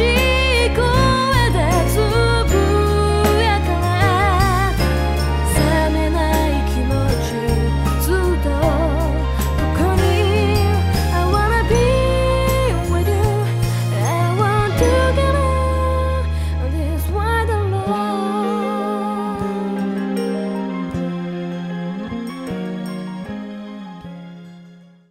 she